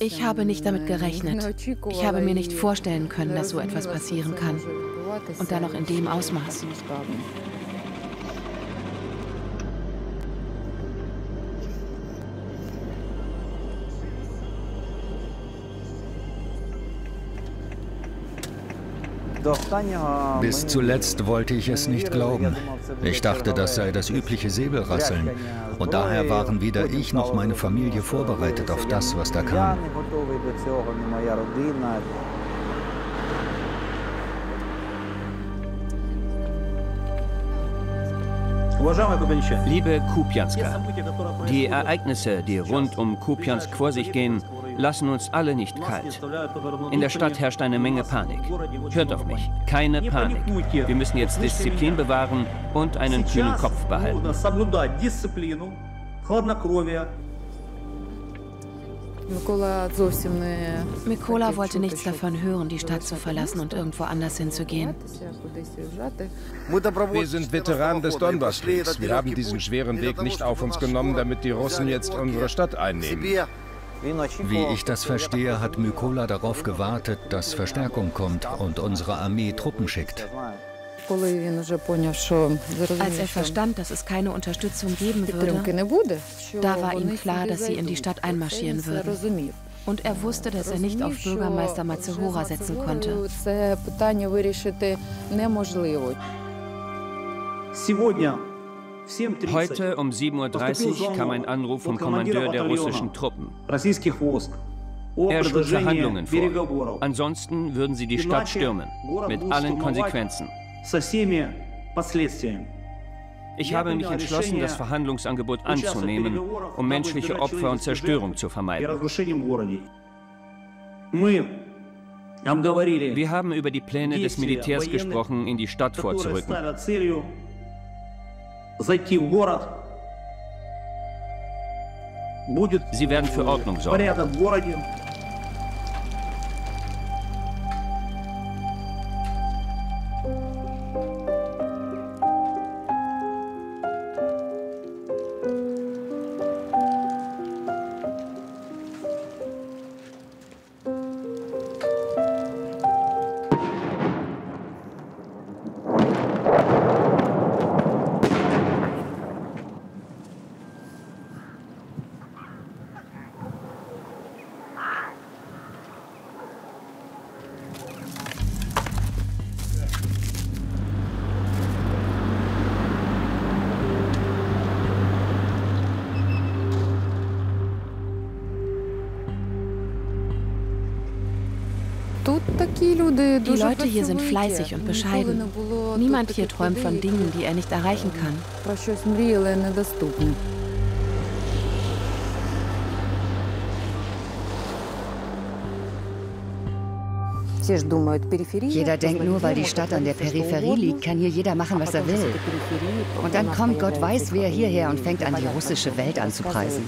Ich habe nicht damit gerechnet. Ich habe mir nicht vorstellen können, dass so etwas passieren kann. Und dann noch in dem Ausmaß. Bis zuletzt wollte ich es nicht glauben. Ich dachte, das sei das übliche Säbelrasseln. Und daher waren weder ich noch meine Familie vorbereitet auf das, was da kam. Liebe Kupianska, die Ereignisse, die rund um Kupiansk vor sich gehen, lassen uns alle nicht kalt. In der Stadt herrscht eine Menge Panik. Hört auf mich, keine Panik. Wir müssen jetzt Disziplin bewahren und einen kühlen Kopf behalten. Mikola wollte nichts davon hören, die Stadt zu verlassen und irgendwo anders hinzugehen. Wir sind Veteranen des Donbasskriegs. Wir haben diesen schweren Weg nicht auf uns genommen, damit die Russen jetzt unsere Stadt einnehmen. Wie ich das verstehe, hat Mykola darauf gewartet, dass Verstärkung kommt und unsere Armee Truppen schickt. Als er verstand, dass es keine Unterstützung geben würde, da war ihm klar, dass sie in die Stadt einmarschieren würden. Und er wusste, dass er nicht auf Bürgermeister Mazehora setzen konnte. Heute um 7.30 Uhr kam ein Anruf vom Kommandeur der russischen Truppen. Er schlug Verhandlungen vor. Ansonsten würden sie die Stadt stürmen, mit allen Konsequenzen. Ich habe mich entschlossen, das Verhandlungsangebot anzunehmen, um menschliche Opfer und Zerstörung zu vermeiden. Wir haben über die Pläne des Militärs gesprochen, in die Stadt vorzurücken. Sie werden für Ordnung sorgen. Die Leute hier sind fleißig und bescheiden. Niemand hier träumt von Dingen, die er nicht erreichen kann. Jeder denkt nur, weil die Stadt an der Peripherie liegt, kann hier jeder machen, was er will. Und dann kommt Gott weiß wer hierher und fängt an, die russische Welt anzupreisen.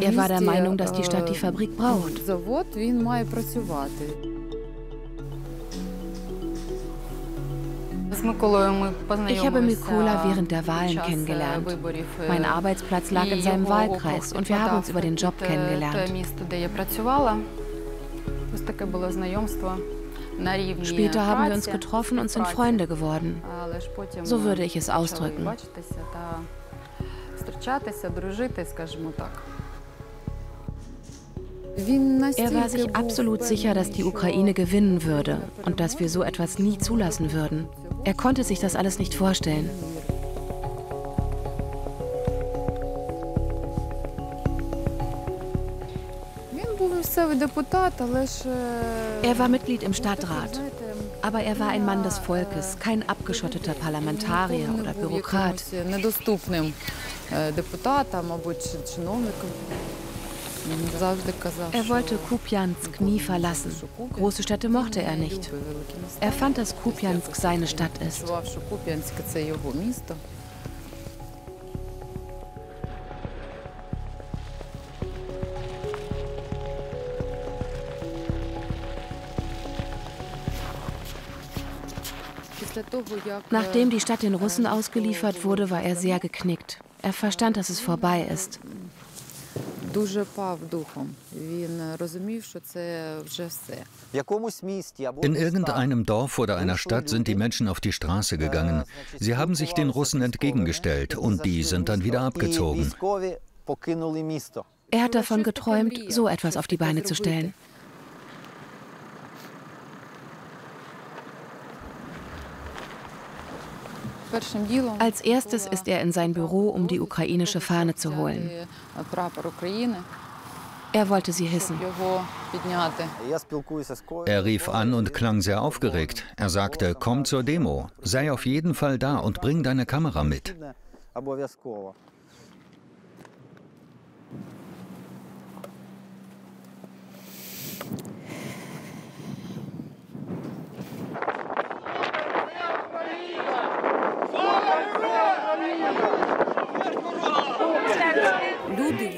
Er war der Meinung, dass die Stadt die Fabrik braucht. Ich habe Mykola während der Wahlen kennengelernt. Mein Arbeitsplatz lag in seinem Wahlkreis und wir haben uns über den Job kennengelernt. Später haben wir uns getroffen und sind Freunde geworden. So würde ich es ausdrücken. Er war sich absolut sicher, dass die Ukraine gewinnen würde und dass wir so etwas nie zulassen würden. Er konnte sich das alles nicht vorstellen. Er war Mitglied im Stadtrat. Aber er war ein Mann des Volkes, kein abgeschotteter Parlamentarier oder Bürokrat. Er wollte Kupiansk nie verlassen. Große Städte mochte er nicht. Er fand, dass Kupiansk seine Stadt ist. Nachdem die Stadt den Russen ausgeliefert wurde, war er sehr geknickt. Er verstand, dass es vorbei ist. In irgendeinem Dorf oder einer Stadt sind die Menschen auf die Straße gegangen. Sie haben sich den Russen entgegengestellt und die sind dann wieder abgezogen. Er hat davon geträumt, so etwas auf die Beine zu stellen. Als erstes ist er in sein Büro, um die ukrainische Fahne zu holen. Er wollte sie hissen. Er rief an und klang sehr aufgeregt. Er sagte, komm zur Demo, sei auf jeden Fall da und bring deine Kamera mit.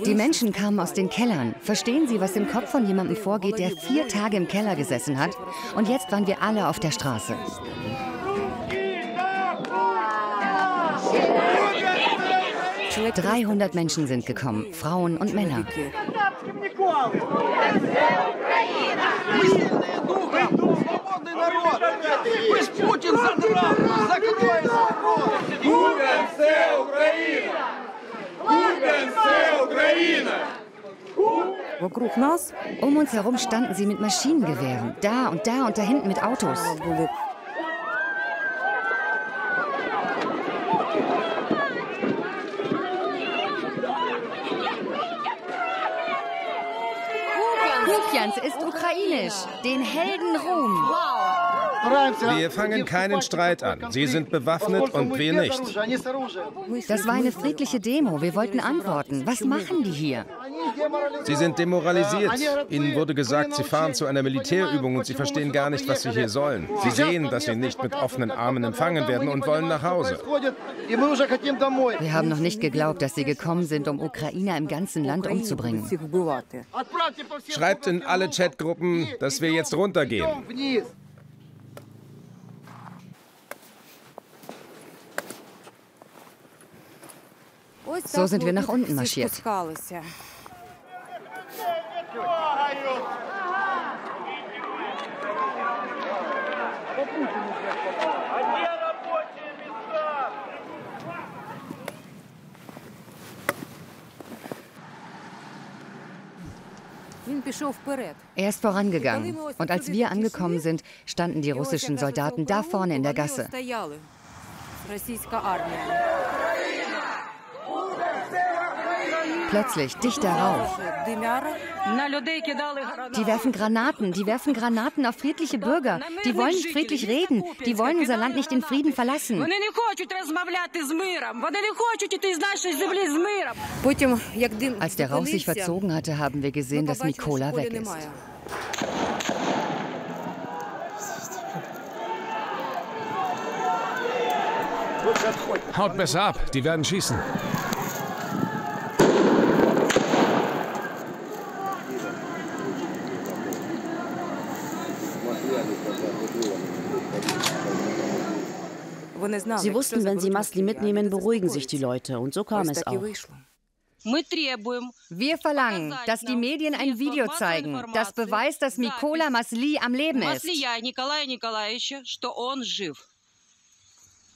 Die Menschen kamen aus den Kellern. Verstehen Sie, was im Kopf von jemandem vorgeht, der vier Tage im Keller gesessen hat? Und jetzt waren wir alle auf der Straße. Dreihundert Menschen sind gekommen, Frauen und Männer. Putin задрал! Закрой Губен, все Украина! Um uns herum standen sie mit Maschinengewehren. Da und da und da hinten mit Autos. Kukjans ist ukrainisch. Den Helden Ruhm. Wir fangen keinen Streit an. Sie sind bewaffnet und wir nicht. Das war eine friedliche Demo. Wir wollten antworten. Was machen die hier? Sie sind demoralisiert. Ihnen wurde gesagt, sie fahren zu einer Militärübung und sie verstehen gar nicht, was sie hier sollen. Sie sehen, dass sie nicht mit offenen Armen empfangen werden und wollen nach Hause. Wir haben noch nicht geglaubt, dass sie gekommen sind, um Ukrainer im ganzen Land umzubringen. Schreibt in alle Chatgruppen, dass wir jetzt runtergehen. So sind wir nach unten marschiert. Er ist vorangegangen. Und als wir angekommen sind, standen die russischen Soldaten da vorne in der Gasse. Plötzlich dichter Rauch. Die werfen Granaten, die werfen Granaten auf friedliche Bürger. Die wollen nicht friedlich reden. Die wollen unser Land nicht in Frieden verlassen. Als der Rauch sich verzogen hatte, haben wir gesehen, dass Mikola weg ist. Haut besser ab, die werden schießen. Sie wussten, wenn sie Masli mitnehmen, beruhigen sich die Leute. Und so kam es auch. Wir verlangen, dass die Medien ein Video zeigen, das beweist, dass Mikola Masli am Leben ist.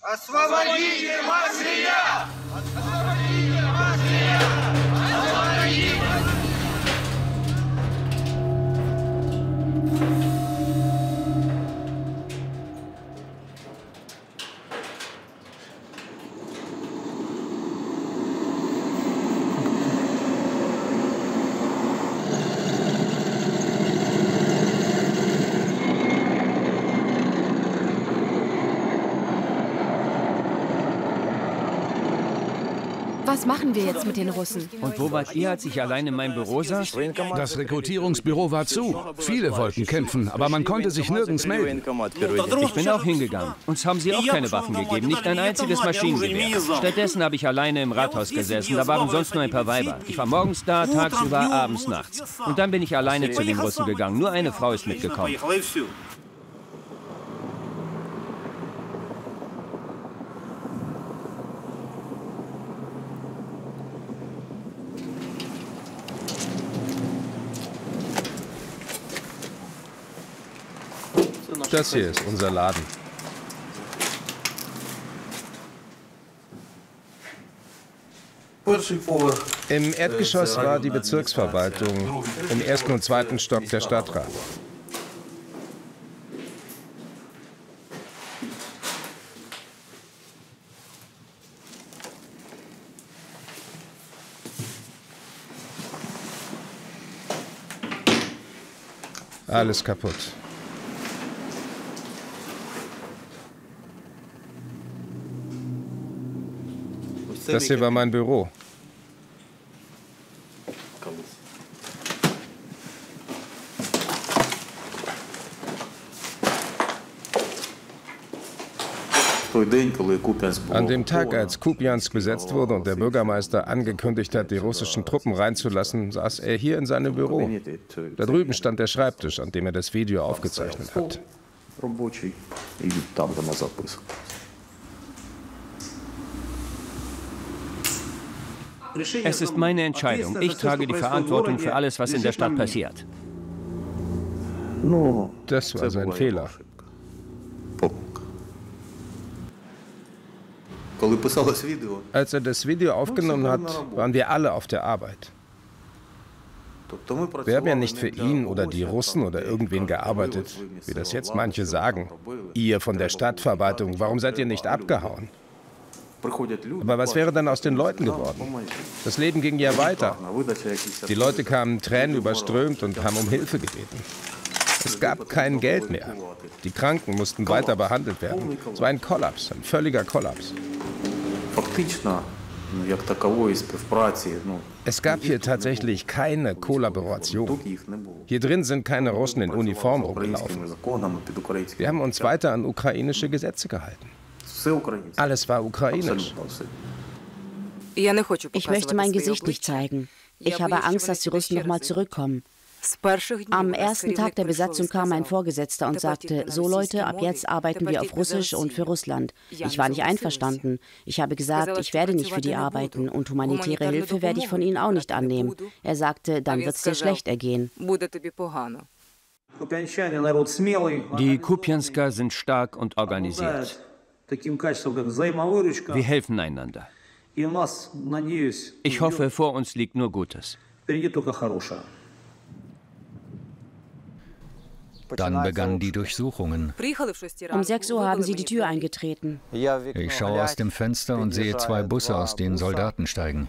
Освободите Маслия! Освободите Маслия! Освободите! Was machen wir jetzt mit den Russen? Und wo wart ihr, als ich allein in meinem Büro saß? Das Rekrutierungsbüro war zu. Viele wollten kämpfen, aber man konnte sich nirgends melden. Ich bin auch hingegangen. Uns haben sie auch keine Waffen gegeben, nicht ein einziges Maschinengewehr. Stattdessen habe ich alleine im Rathaus gesessen. Da waren sonst nur ein paar Weiber. Ich war morgens da, tagsüber, abends, nachts. Und dann bin ich alleine zu den Russen gegangen. Nur eine Frau ist mitgekommen. Das hier ist unser Laden. Im Erdgeschoss war die Bezirksverwaltung, im ersten und zweiten Stock der Stadtrat. Alles kaputt. Das hier war mein Büro. An dem Tag, als Kupiansk besetzt wurde und der Bürgermeister angekündigt hat, die russischen Truppen reinzulassen, saß er hier in seinem Büro. Da drüben stand der Schreibtisch, an dem er das Video aufgezeichnet hat. Es ist meine Entscheidung. Ich trage die Verantwortung für alles, was in der Stadt passiert. Das war sein Fehler. Als er das Video aufgenommen hat, waren wir alle auf der Arbeit. Wir haben ja nicht für ihn oder die Russen oder irgendwen gearbeitet, wie das jetzt manche sagen. Ihr von der Stadtverwaltung, warum seid ihr nicht abgehauen? Aber was wäre dann aus den Leuten geworden? Das Leben ging ja weiter. Die Leute kamen Tränen überströmt und haben um Hilfe gebeten. Es gab kein Geld mehr. Die Kranken mussten weiter behandelt werden. Es war ein Kollaps, ein völliger Kollaps. Es gab hier tatsächlich keine Kollaboration. Hier drin sind keine Russen in Uniform rumgelaufen. Wir haben uns weiter an ukrainische Gesetze gehalten. Alles war ukrainisch. Ich möchte mein Gesicht nicht zeigen. Ich habe Angst, dass die Russen nochmal zurückkommen. Am ersten Tag der Besatzung kam ein Vorgesetzter und sagte, so Leute, ab jetzt arbeiten wir auf Russisch und für Russland. Ich war nicht einverstanden. Ich habe gesagt, ich werde nicht für die arbeiten und humanitäre Hilfe werde ich von ihnen auch nicht annehmen. Er sagte, dann wird es dir schlecht ergehen. Die Kupiansker sind stark und organisiert. Wir helfen einander. Ich hoffe, vor uns liegt nur Gutes. Dann begannen die Durchsuchungen. Um 6 Uhr haben sie die Tür eingetreten. Ich schaue aus dem Fenster und sehe zwei Busse, aus denen Soldaten steigen.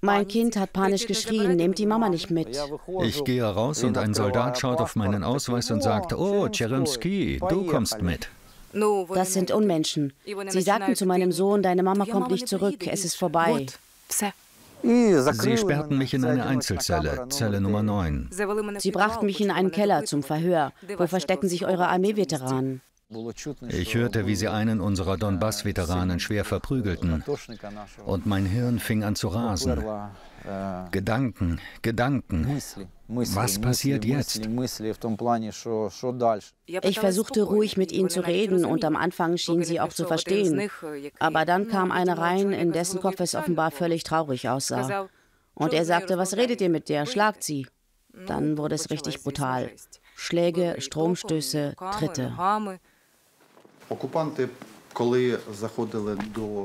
Mein Kind hat panisch geschrien, nehmt die Mama nicht mit. Ich gehe raus und ein Soldat schaut auf meinen Ausweis und sagt, oh, Cheremski, du kommst mit. Das sind Unmenschen. Sie sagten zu meinem Sohn, deine Mama kommt nicht zurück, es ist vorbei. Sie sperrten mich in eine Einzelzelle, Zelle Nummer 9. Sie brachten mich in einen Keller zum Verhör. Wo verstecken sich eure Armeeveteranen? Ich hörte, wie sie einen unserer Donbass-Veteranen schwer verprügelten. Und mein Hirn fing an zu rasen. Gedanken, Gedanken. Was passiert jetzt? Ich versuchte ruhig mit ihnen zu reden und am Anfang schienen sie auch zu verstehen. Aber dann kam einer rein, in dessen Kopf es offenbar völlig traurig aussah. Und er sagte, was redet ihr mit der? Schlagt sie. Dann wurde es richtig brutal. Schläge, Stromstöße, Tritte.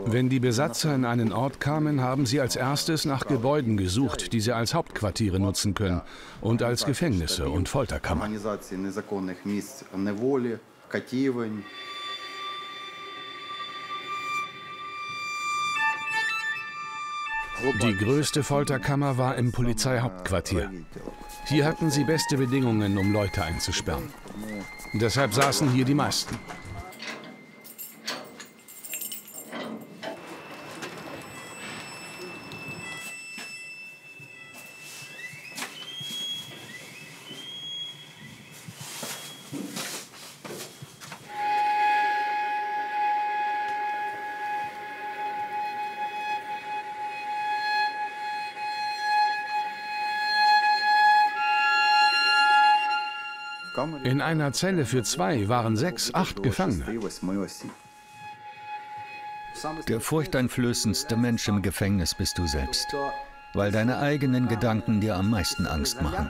Wenn die Besatzer in einen Ort kamen, haben sie als erstes nach Gebäuden gesucht, die sie als Hauptquartiere nutzen können und als Gefängnisse und Folterkammern. Die größte Folterkammer war im Polizeihauptquartier. Hier hatten sie beste Bedingungen, um Leute einzusperren. Deshalb saßen hier die meisten. In einer Zelle für zwei waren sechs, acht Gefangene. Der furchteinflößendste Mensch im Gefängnis bist du selbst, weil deine eigenen Gedanken dir am meisten Angst machen.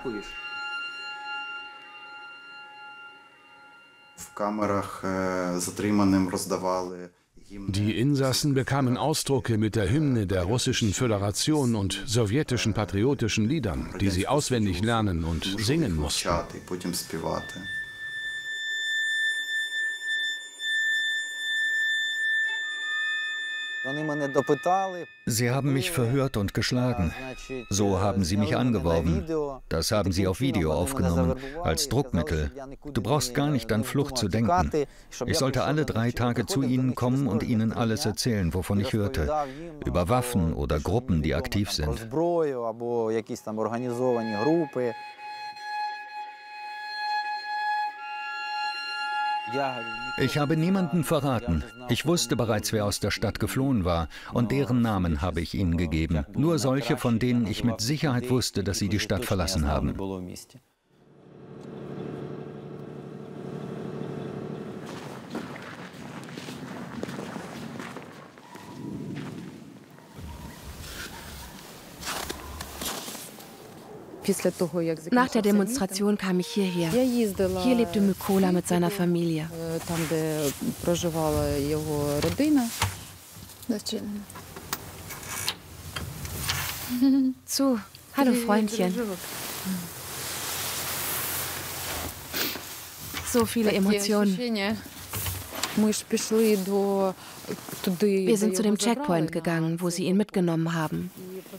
Die Insassen bekamen Ausdrucke mit der Hymne der Russischen Föderation und sowjetischen patriotischen Liedern, die sie auswendig lernen und singen mussten. Sie haben mich verhört und geschlagen. So haben sie mich angeworben. Das haben sie auf Video aufgenommen, als Druckmittel. Du brauchst gar nicht an Flucht zu denken. Ich sollte alle drei Tage zu ihnen kommen und ihnen alles erzählen, wovon ich hörte. Über Waffen oder Gruppen, die aktiv sind. Ich habe niemanden verraten. Ich wusste bereits, wer aus der Stadt geflohen war, und deren Namen habe ich ihnen gegeben. Nur solche, von denen ich mit Sicherheit wusste, dass sie die Stadt verlassen haben. Nach der Demonstration kam ich hierher. Hier lebte Mykola mit seiner Familie. Zu. Hallo Freundchen. So viele Emotionen. Wir sind zu dem Checkpoint gegangen, wo sie ihn mitgenommen haben.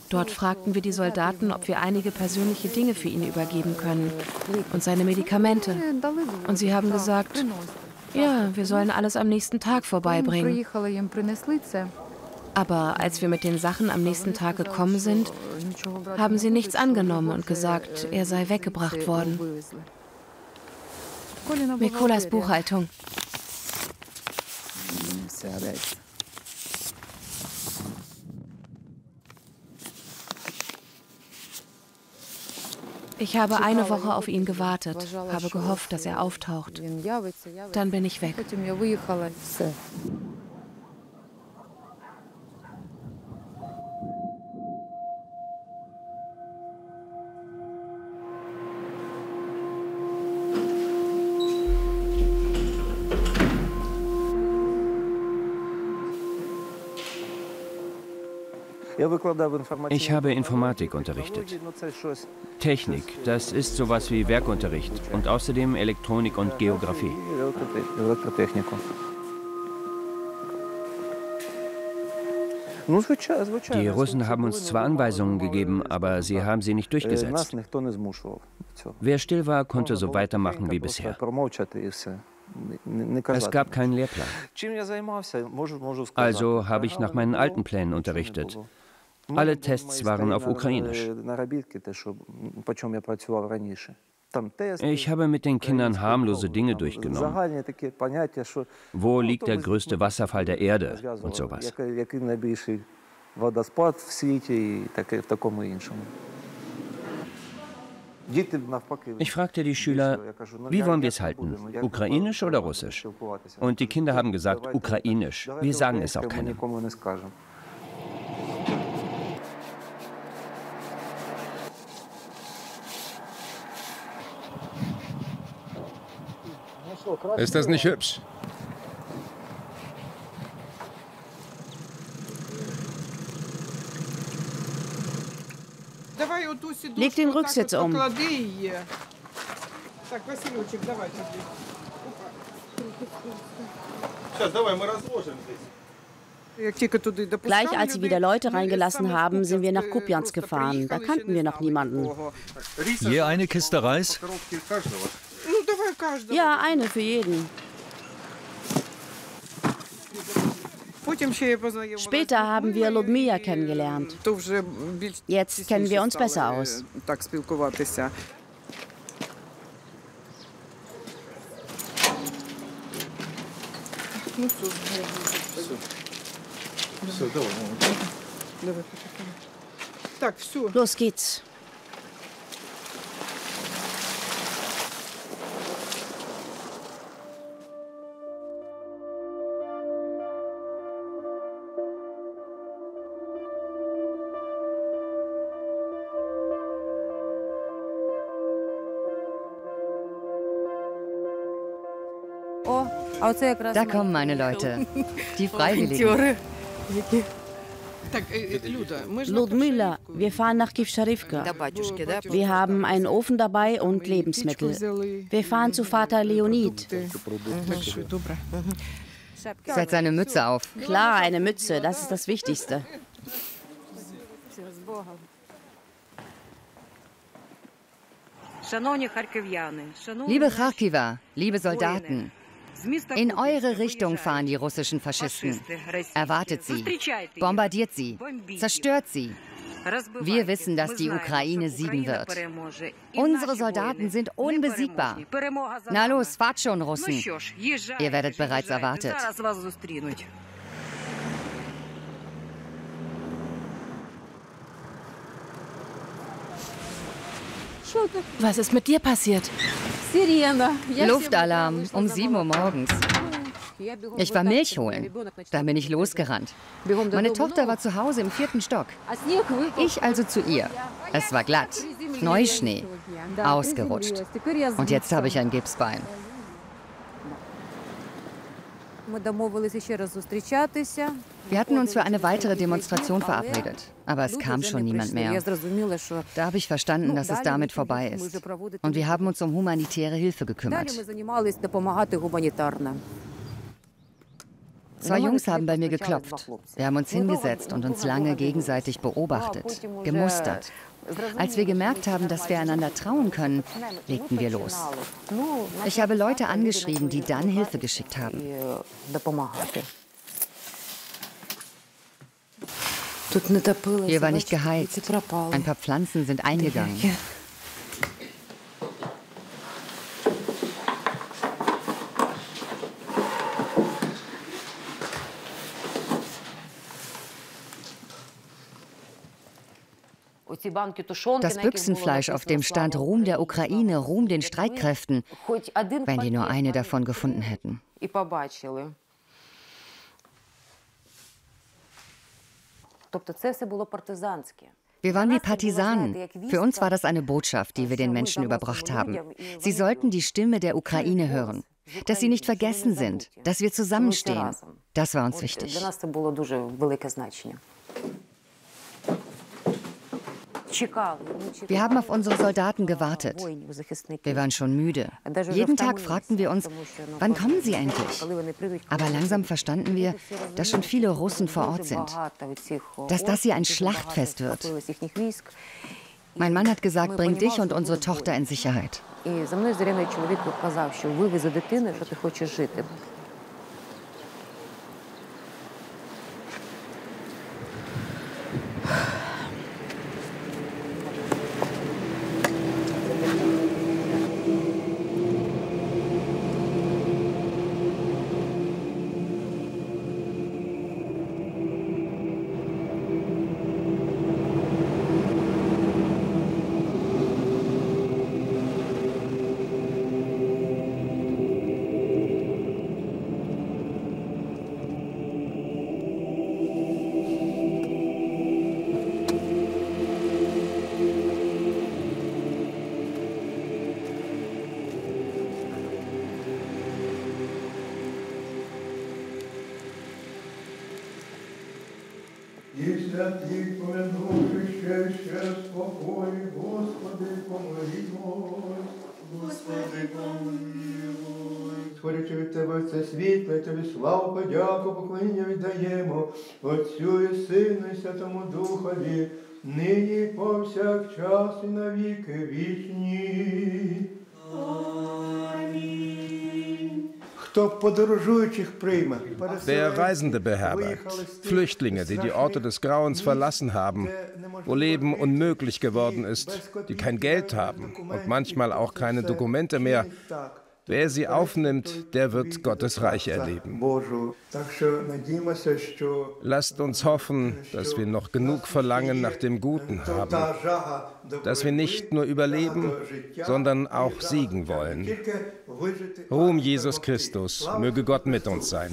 Dort fragten wir die Soldaten, ob wir einige persönliche Dinge für ihn übergeben können und seine Medikamente. Und sie haben gesagt, ja, wir sollen alles am nächsten Tag vorbeibringen. Aber als wir mit den Sachen am nächsten Tag gekommen sind, haben sie nichts angenommen und gesagt, er sei weggebracht worden. Mikolas Buchhaltung. Ich habe eine Woche auf ihn gewartet, habe gehofft, dass er auftaucht. Dann bin ich weg. Ich habe Informatik unterrichtet. Technik, das ist sowas wie Werkunterricht und außerdem Elektronik und Geografie. Die Russen haben uns zwar Anweisungen gegeben, aber sie haben sie nicht durchgesetzt. Wer still war, konnte so weitermachen wie bisher. Es gab keinen Lehrplan. Also habe ich nach meinen alten Plänen unterrichtet. Alle Tests waren auf Ukrainisch. Ich habe mit den Kindern harmlose Dinge durchgenommen. Wo liegt der größte Wasserfall der Erde und sowas. Ich fragte die Schüler, wie wollen wir es halten, ukrainisch oder russisch? Und die Kinder haben gesagt, ukrainisch. Wir sagen es auch keinem. Ist das nicht hübsch? Leg den Rücksitz um. Gleich als sie wieder Leute reingelassen haben, sind wir nach Kupjansk gefahren. Da kannten wir noch niemanden. Hier eine Kiste Reis? Ja, eine für jeden. Später haben wir Ludmila kennengelernt. Jetzt kennen wir uns besser aus. Los geht's. Da kommen meine Leute, die Freiwilligen. Ludmila, wir fahren nach Kivsharivka. Wir haben einen Ofen dabei und Lebensmittel. Wir fahren zu Vater Leonid. Setz eine Mütze auf. Klar, eine Mütze, das ist das Wichtigste. Liebe Kharkiva, liebe Soldaten, in eure Richtung fahren die russischen Faschisten. Erwartet sie, bombardiert sie, zerstört sie. Wir wissen, dass die Ukraine siegen wird. Unsere Soldaten sind unbesiegbar. Na los, fahrt schon, Russen. Ihr werdet bereits erwartet. Was ist mit dir passiert? Luftalarm um 7 Uhr morgens. Ich war Milch holen. Dann bin ich losgerannt. Meine Tochter war zu Hause im vierten Stock. Ich also zu ihr. Es war glatt. Neuschnee. Ausgerutscht. Und jetzt habe ich ein Gipsbein. Wir hatten uns für eine weitere Demonstration verabredet, aber es kam schon niemand mehr. Da habe ich verstanden, dass es damit vorbei ist. Und wir haben uns um humanitäre Hilfe gekümmert. Zwei Jungs haben bei mir geklopft. Wir haben uns hingesetzt und uns lange gegenseitig beobachtet, gemustert. Als wir gemerkt haben, dass wir einander trauen können, legten wir los. Ich habe Leute angeschrieben, die dann Hilfe geschickt haben. Hier war nicht geheizt. Ein paar Pflanzen sind eingegangen. Das Büchsenfleisch auf dem Stand Ruhm der Ukraine, Ruhm den Streitkräften, wenn die nur eine davon gefunden hätten. Wir waren wie Partisanen. Für uns war das eine Botschaft, die wir den Menschen überbracht haben. Sie sollten die Stimme der Ukraine hören, dass sie nicht vergessen sind, dass wir zusammenstehen. Das war uns wichtig. Wir haben auf unsere Soldaten gewartet. Wir waren schon müde. Jeden Tag fragten wir uns, wann kommen sie endlich? Aber langsam verstanden wir, dass schon viele Russen vor Ort sind. Dass das hier ein Schlachtfest wird. Mein Mann hat gesagt, bring dich und unsere Tochter in Sicherheit. славу, подяку, поклоніння віддаємо Отцю і Сину, і Святому Духові, нині повсякчас і навіки вічні. Der Reisende beherbergt, Flüchtlinge, die die Orte des Grauens verlassen haben, wo Leben unmöglich geworden ist, die kein Geld haben und manchmal auch keine Dokumente mehr, Wer sie aufnimmt, der wird Gottes Reich erleben. Lasst uns hoffen, dass wir noch genug Verlangen nach dem Guten haben, dass wir nicht nur überleben, sondern auch siegen wollen. Ruhm Jesus Christus, möge Gott mit uns sein.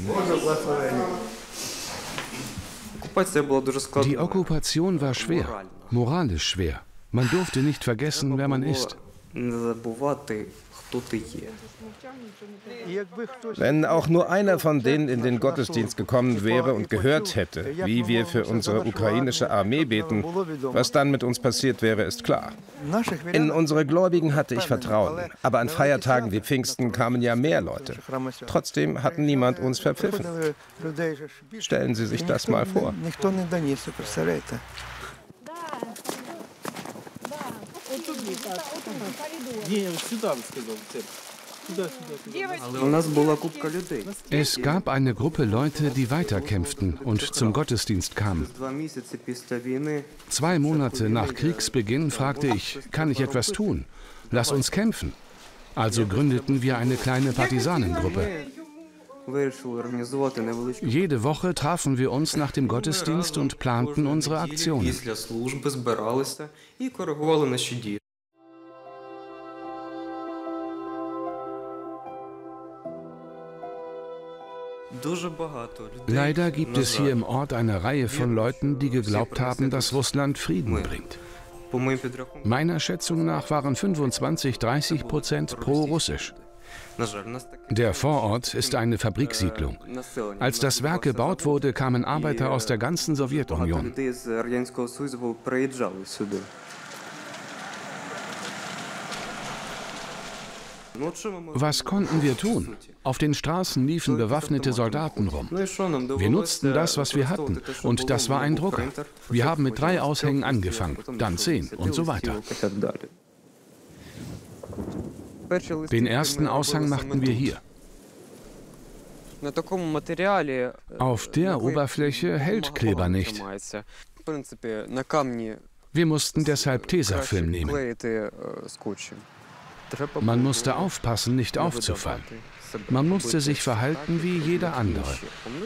Die Okkupation war schwer, moralisch schwer. Man durfte nicht vergessen, wer man ist. Wenn auch nur einer von denen in den Gottesdienst gekommen wäre und gehört hätte, wie wir für unsere ukrainische Armee beten, was dann mit uns passiert wäre, ist klar. In unsere Gläubigen hatte ich Vertrauen, aber an Feiertagen wie Pfingsten kamen ja mehr Leute. Trotzdem hat niemand uns verpfiffen. Stellen Sie sich das mal vor. Es gab eine Gruppe Leute, die weiterkämpften und zum Gottesdienst kamen. Zwei Monate nach Kriegsbeginn fragte ich, kann ich etwas tun? Lass uns kämpfen. Also gründeten wir eine kleine Partisanengruppe. Jede Woche trafen wir uns nach dem Gottesdienst und planten unsere Aktionen. Leider gibt es hier im Ort eine Reihe von Leuten, die geglaubt haben, dass Russland Frieden bringt. Meiner Schätzung nach waren 25, 30 Prozent pro-russisch. Der Vorort ist eine Fabriksiedlung. Als das Werk gebaut wurde, kamen Arbeiter aus der ganzen Sowjetunion. Was konnten wir tun? Auf den Straßen liefen bewaffnete Soldaten rum. Wir nutzten das, was wir hatten, und das war ein Drucker. Wir haben mit drei Aushängen angefangen, dann zehn und so weiter. Den ersten Aushang machten wir hier. Auf der Oberfläche hält Kleber nicht. Wir mussten deshalb Tesafilm nehmen. Man musste aufpassen, nicht aufzufallen. Man musste sich verhalten wie jeder andere.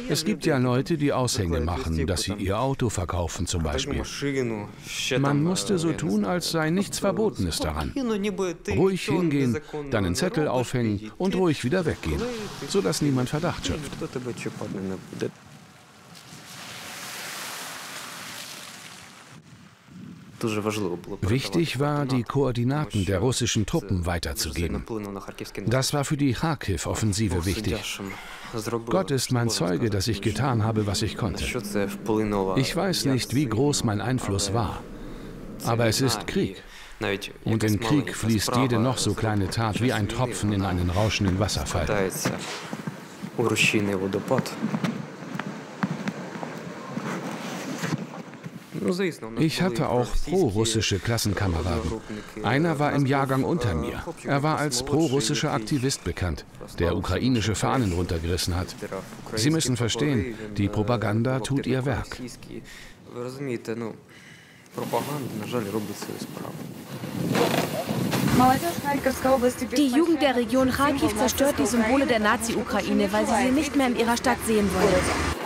Es gibt ja Leute, die Aushänge machen, dass sie ihr Auto verkaufen zum Beispiel. Man musste so tun, als sei nichts Verbotenes daran. Ruhig hingehen, dann einen Zettel aufhängen und ruhig wieder weggehen, sodass niemand Verdacht schöpft. Wichtig war, die Koordinaten der russischen Truppen weiterzugeben. Das war für die Kharkiv-Offensive wichtig. Gott ist mein Zeuge, dass ich getan habe, was ich konnte. Ich weiß nicht, wie groß mein Einfluss war, aber es ist Krieg. Und in Krieg fließt jede noch so kleine Tat wie ein Tropfen in einen rauschenden Wasserfall. Ich hatte auch pro-russische Klassenkameraden. Einer war im Jahrgang unter mir. Er war als pro-russischer Aktivist bekannt, der ukrainische Fahnen runtergerissen hat. Sie müssen verstehen, die Propaganda tut ihr Werk. Die Jugend der Region Kharkiv zerstört die Symbole der Nazi-Ukraine, weil sie sie nicht mehr in ihrer Stadt sehen wollen.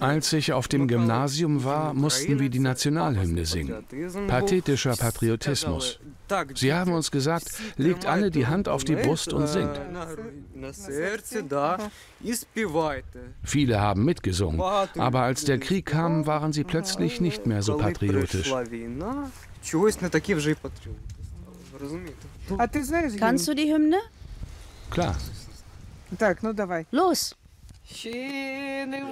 Als ich auf dem Gymnasium war, mussten wir die Nationalhymne singen. Pathetischer Patriotismus. Sie haben uns gesagt, legt alle die Hand auf die Brust und singt. Viele haben mitgesungen, aber als der Krieg kam, waren sie plötzlich nicht mehr so patriotisch. Kannst du die Hymne? Klar. Los! Ще не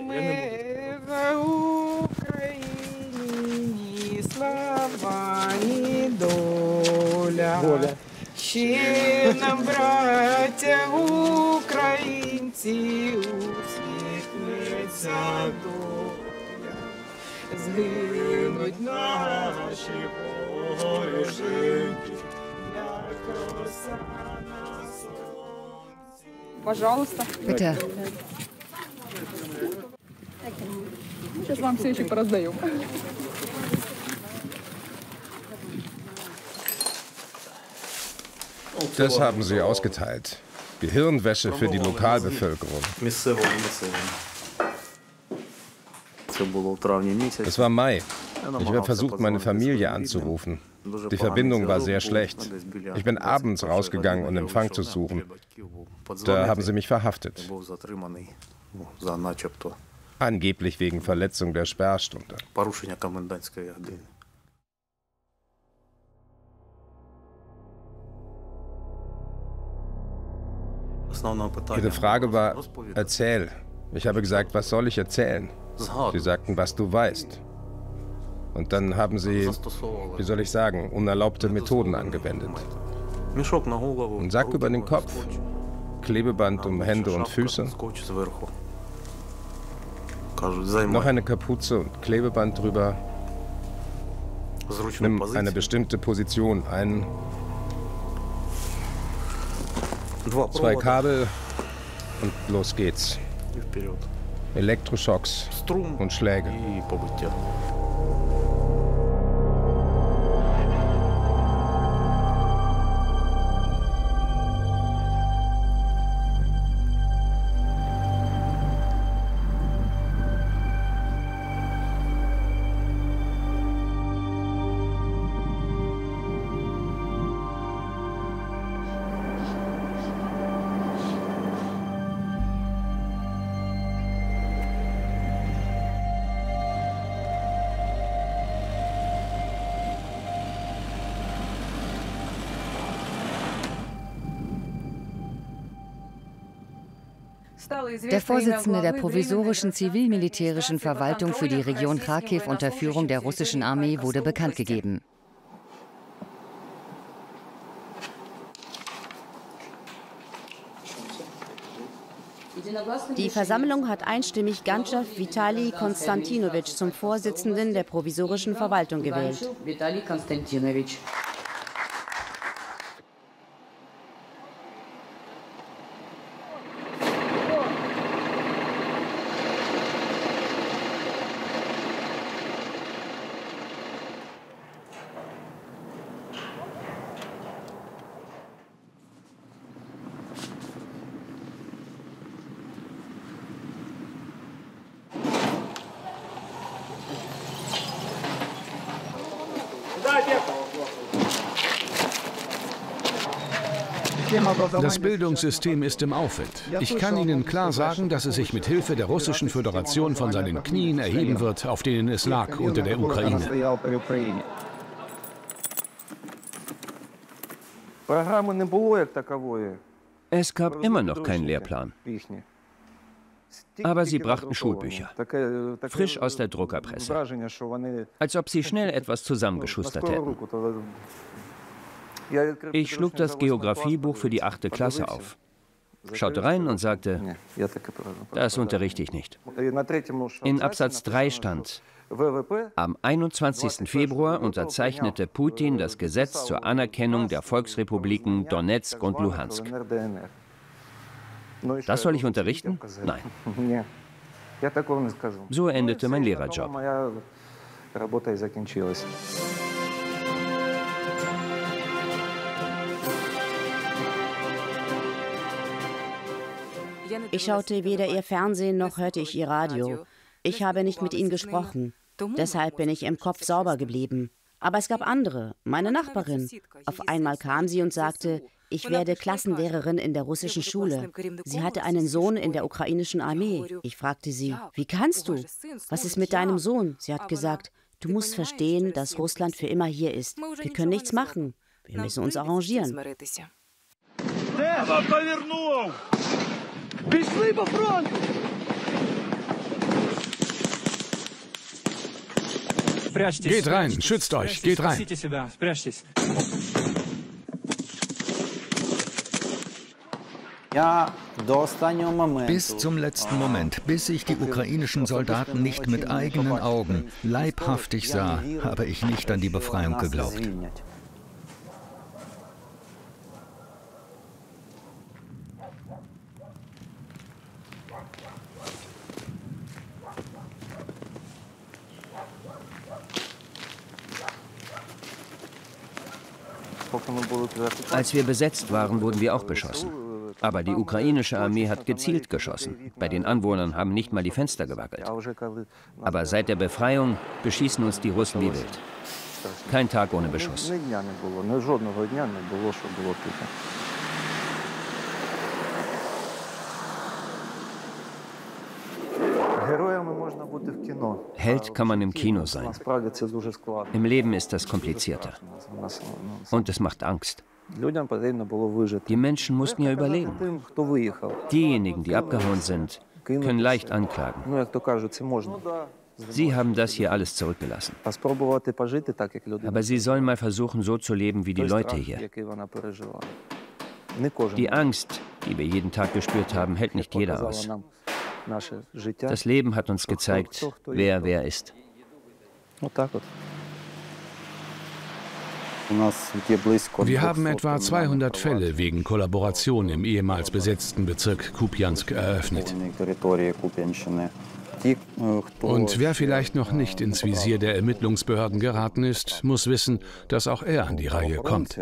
Україні слава, ні доля. Ще нам, браття українці, усміхнеться доля. Згинуть наші вороженьки, як роса на сонці. Пожалуйста. Bitte. Сейчас вам все еще пораздаем. Das haben sie ausgeteilt. Gehirnwäsche für die Lokalbevölkerung. Es war Mai. Ich habe versucht, meine Familie anzurufen. Die Verbindung war sehr schlecht. Ich bin abends rausgegangen, um Empfang zu suchen. Da haben sie mich verhaftet. Angeblich wegen Verletzung der Sperrstunde. Ihre Frage war, erzähl. Ich habe gesagt, was soll ich erzählen? Sie sagten, was du weißt. Und dann haben sie, wie soll ich sagen, unerlaubte Methoden angewendet. Ein Sack über den Kopf, Klebeband um Hände und Füße, noch eine Kapuze und Klebeband drüber. Nimm eine bestimmte Position ein. Zwei Kabel und los geht's. Elektroschocks und Schläge. Der Vorsitzende der provisorischen zivil-militärischen Verwaltung für die Region Kharkiv unter Führung der russischen Armee wurde bekannt gegeben. Die Versammlung hat einstimmig Gantschaw Vitali Konstantinowitsch zum Vorsitzenden der provisorischen Verwaltung gewählt. Das Bildungssystem ist im Aufwind. Ich kann Ihnen klar sagen, dass es sich mit Hilfe der Russischen Föderation von seinen Knien erheben wird, auf denen es lag unter der Ukraine. Es gab immer noch keinen Lehrplan. Aber sie brachten Schulbücher, frisch aus der Druckerpresse, als ob sie schnell etwas zusammengeschustert hätten. Ich schlug das Geografiebuch für die achte Klasse auf, schaute rein und sagte, das unterrichte ich nicht. In Absatz 3 stand, am 21. Februar unterzeichnete Putin das Gesetz zur Anerkennung der Volksrepubliken Donetsk und Luhansk. Das soll ich unterrichten? Nein. So endete mein Lehrerjob. Ich schaute weder ihr Fernsehen noch hörte ich ihr Radio. Ich habe nicht mit ihnen gesprochen. Deshalb bin ich im Kopf sauber geblieben. Aber es gab andere, meine Nachbarin. Auf einmal kam sie und sagte, ich werde Klassenlehrerin in der russischen Schule. Sie hatte einen Sohn in der ukrainischen Armee. Ich fragte sie, wie kannst du? Was ist mit deinem Sohn? Sie hat gesagt, du musst verstehen, dass Russland für immer hier ist. Wir können nichts machen. Wir müssen uns arrangieren. Пішли по фронту! Geht rein, schützt euch, geht rein. Bis zum letzten Moment, bis ich die ukrainischen Soldaten nicht mit eigenen Augen leibhaftig sah, habe ich nicht an die Befreiung geglaubt. Als wir besetzt waren, wurden wir auch beschossen. Aber die ukrainische Armee hat gezielt geschossen. Bei den Anwohnern haben nicht mal die Fenster gewackelt. Aber seit der Befreiung beschießen uns die Russen wie wild. Kein Tag ohne Beschuss. Held kann man im Kino sein. Im Leben ist das komplizierter. Und es macht Angst. Die Menschen mussten ja überleben. Diejenigen, die abgehauen sind, können leicht anklagen. Sie haben das hier alles zurückgelassen. Aber Sie sollen mal versuchen, so zu leben wie die Leute hier. Die Angst, die wir jeden Tag gespürt haben, hält nicht jeder aus. Das Leben hat uns gezeigt, wer wer ist. Wir haben etwa 200 Fälle wegen Kollaboration im ehemals besetzten Bezirk Kupiansk eröffnet. Und wer vielleicht noch nicht ins Visier der Ermittlungsbehörden geraten ist, muss wissen, dass auch er an die Reihe kommt.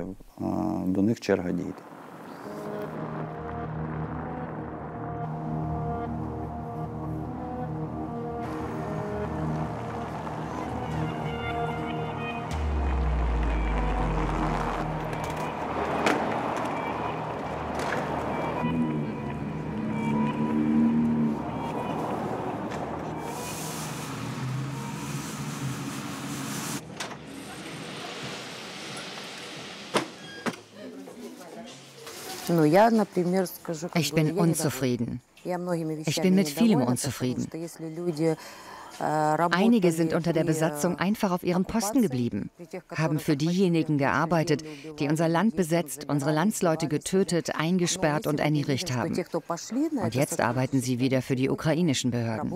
Ich bin unzufrieden. Ich bin mit vielem unzufrieden. Einige sind unter der Besatzung einfach auf ihren Posten geblieben, haben für diejenigen gearbeitet, die unser Land besetzt, unsere Landsleute getötet, eingesperrt und erniedrigt haben. Und jetzt arbeiten sie wieder für die ukrainischen Behörden.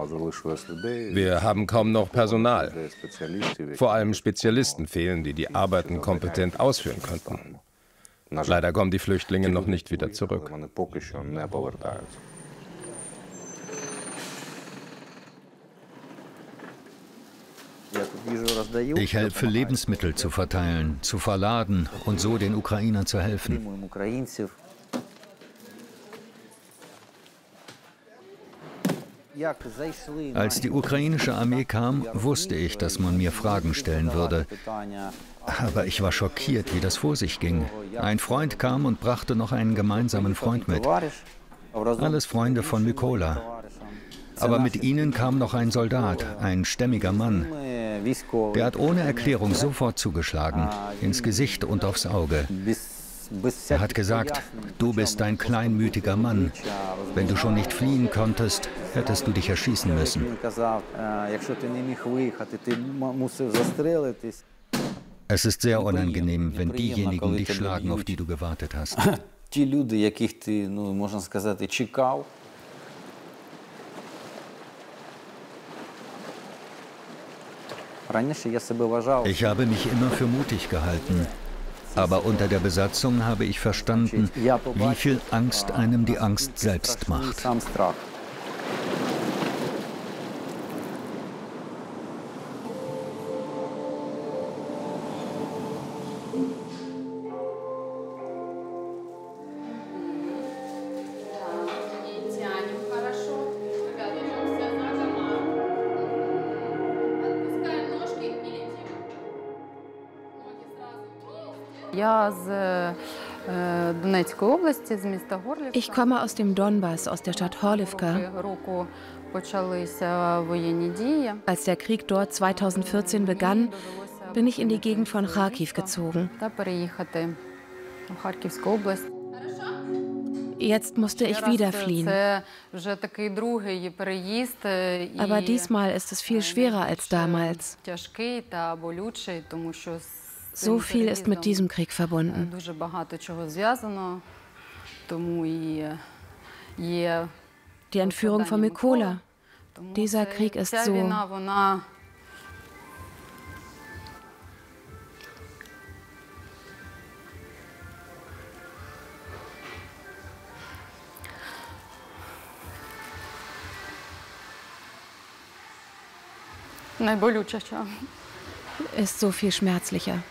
Wir haben kaum noch Personal. Vor allem Spezialisten fehlen, die die Arbeiten kompetent ausführen könnten. Leider kommen die Flüchtlinge noch nicht wieder zurück. Ich helfe, Lebensmittel zu verteilen, zu verladen und so den Ukrainern zu helfen. Als die ukrainische Armee kam, wusste ich, dass man mir Fragen stellen würde. Aber ich war schockiert, wie das vor sich ging. Ein Freund kam und brachte noch einen gemeinsamen Freund mit. Alles Freunde von Mykola. Aber mit ihnen kam noch ein Soldat, ein stämmiger Mann. Der hat ohne Erklärung sofort zugeschlagen, ins Gesicht und aufs Auge. Er hat gesagt, du bist ein kleinmütiger Mann. Wenn du schon nicht fliehen konntest, hättest du dich erschießen müssen. Es ist sehr unangenehm, wenn diejenigen dich schlagen, auf die du gewartet hast. Ich habe mich immer für mutig gehalten. Aber unter der Besatzung habe ich verstanden, wie viel Angst einem die Angst selbst macht. Ich komme aus dem Donbass, aus der Stadt Horlivka. Als der Krieg dort 2014 begann, bin ich in die Gegend von Kharkiv gezogen. Jetzt musste ich wieder fliehen. Aber diesmal ist es viel schwerer als damals. So viel ist mit diesem Krieg verbunden. Die Entführung von Mikola. Dieser Krieg ist so. Ist so viel schmerzlicher.